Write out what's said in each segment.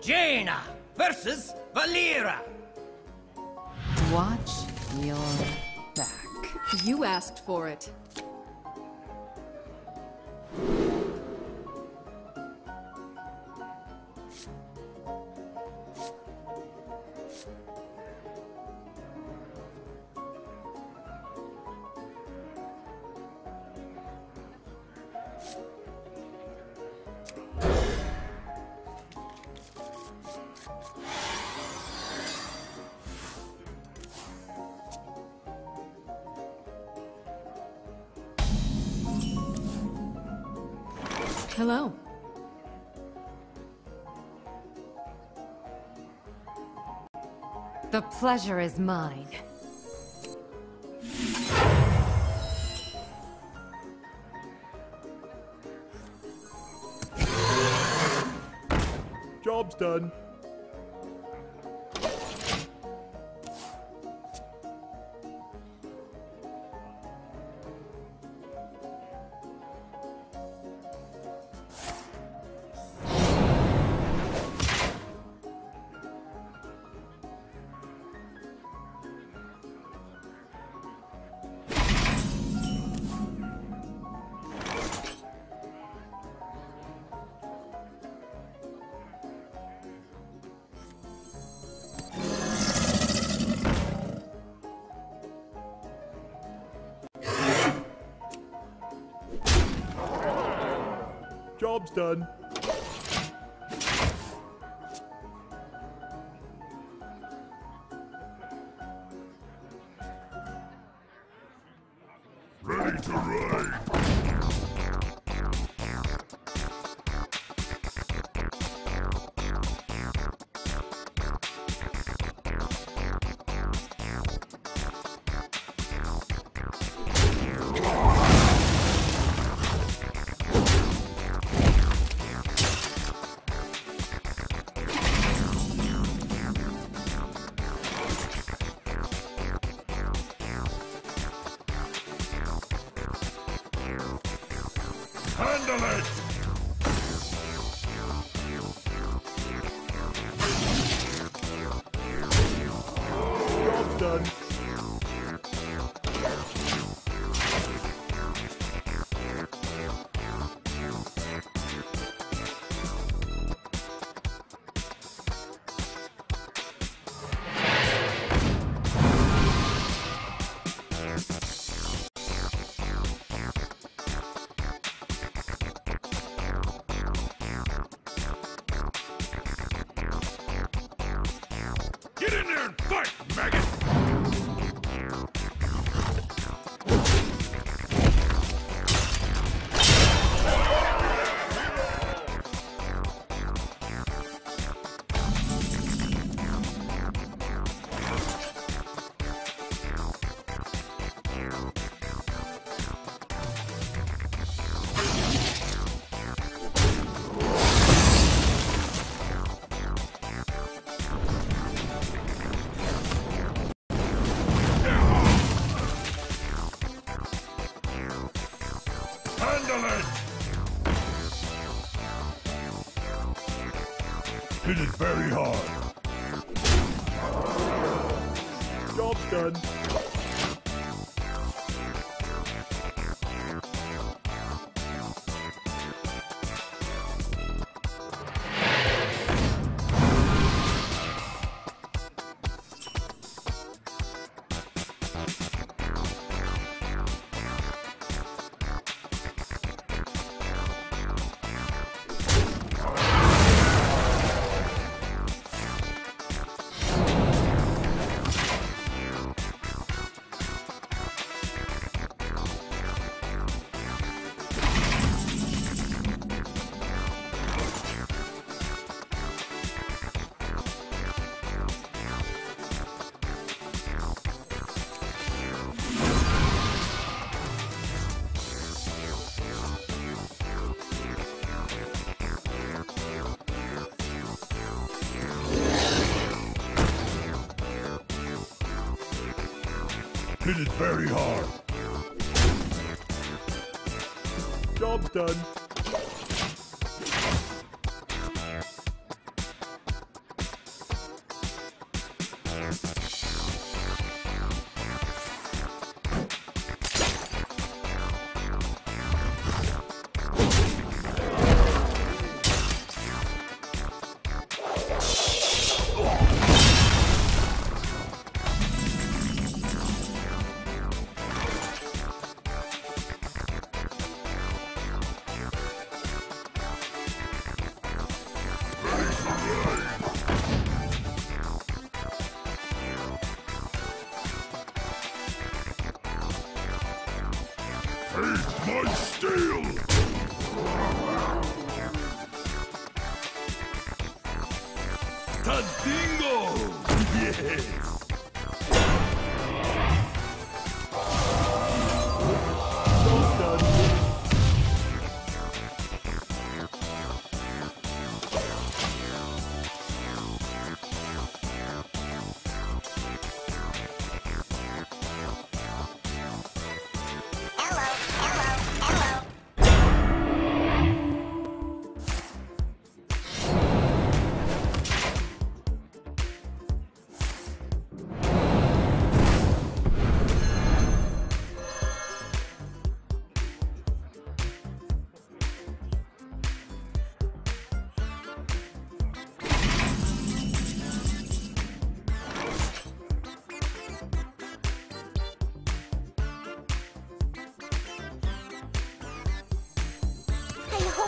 Jaina versus Valeera. Watch your back. You asked for it. Hello. The pleasure is mine. Job's done. Job's done. Ready to ride. Done. Hit it very hard. Job's done. Bingo! Yes!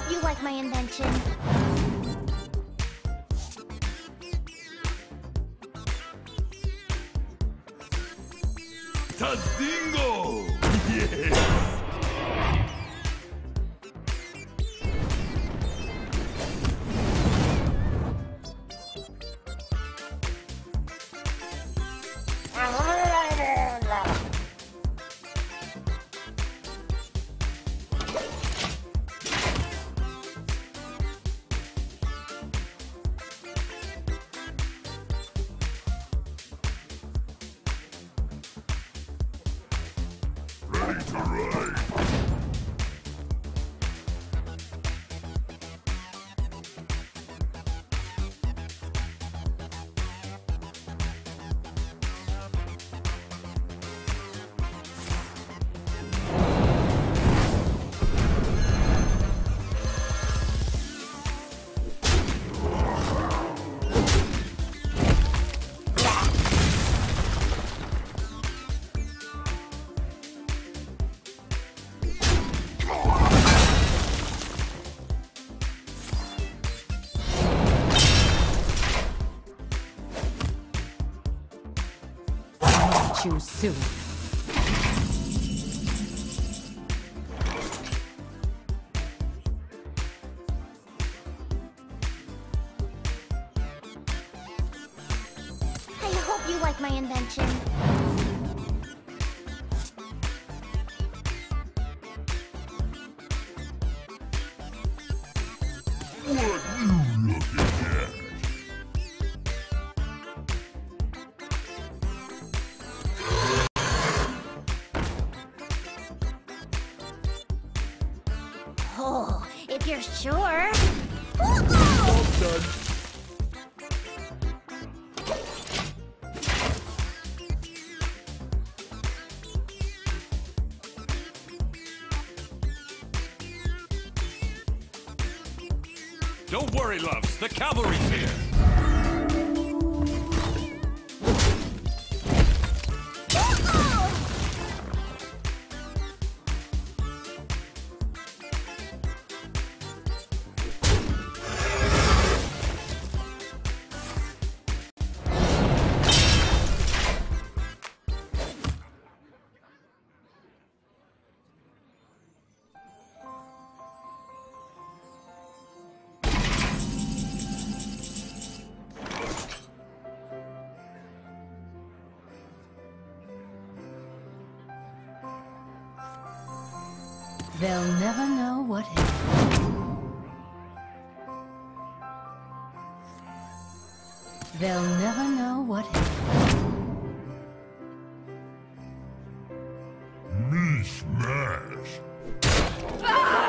Hope you like my invention. Yes! Choose soon. I hope you like my invention. You're sure. Job done. Don't worry, loves. The cavalry's here. They'll never know what hit. They'll never know what hit. Me smash! Ah!